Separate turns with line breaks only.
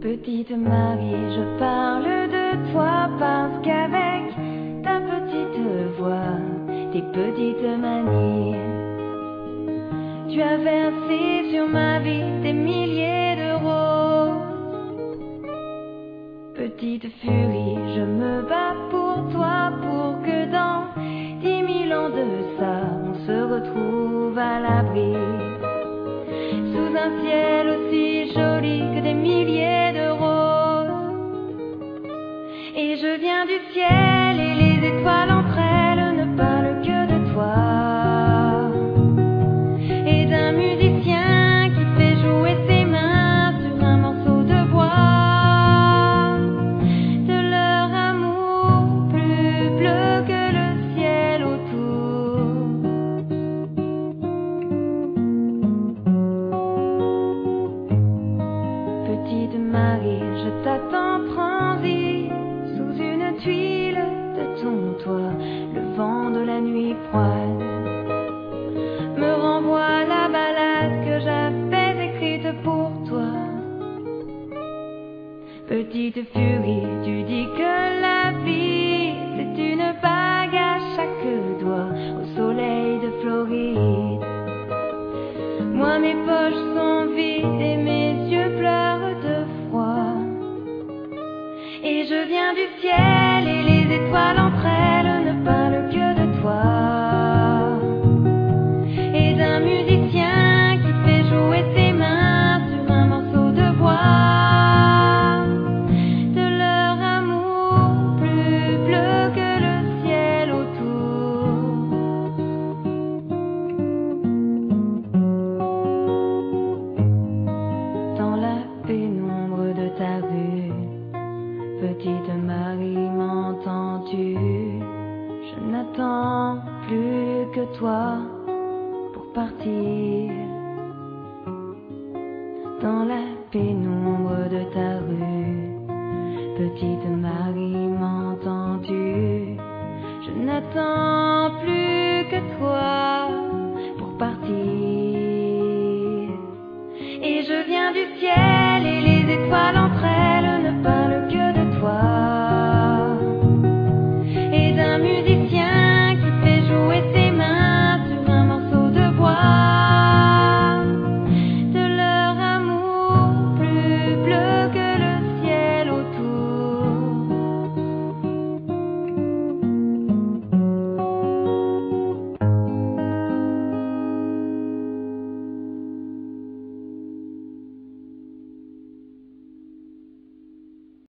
Petite Marie, je parle de toi parce qu'avec ta petite voix, tes petites manies, tu as versé sur ma vie des milliers d'euros. Petite furie, je me bats pour toi pour que dans dix mille ans de ça, on se retrouve à l'abri sous un ciel Du ciel et les étoiles entre elles ne parlent que de toi. Et d'un musicien qui fait jouer ses mains sur un morceau de bois. De leur amour plus bleu que le ciel autour. Petite Marie, je t'attends transi sous une tuile de ton toit. Le vent de la nuit froide me renvoie la balade que j'avais écrite pour toi. Petite furie, tu dis que la vie c'est une bague à chaque doigt au soleil de Floride. Moi mes poches sont vides et Viens du ciel et les étoiles entre elles ne parlent que de toi. Et d'un musicien qui fait jouer ses mains sur un morceau de bois. De leur amour plus bleu que le ciel autour. dans la pénombre de ta rue. Petite Marie, m'entends-tu? Je n'attends plus que toi pour partir. Dans la pénombre de ta rue. Petite Marie, m'entends-tu? Je n'attends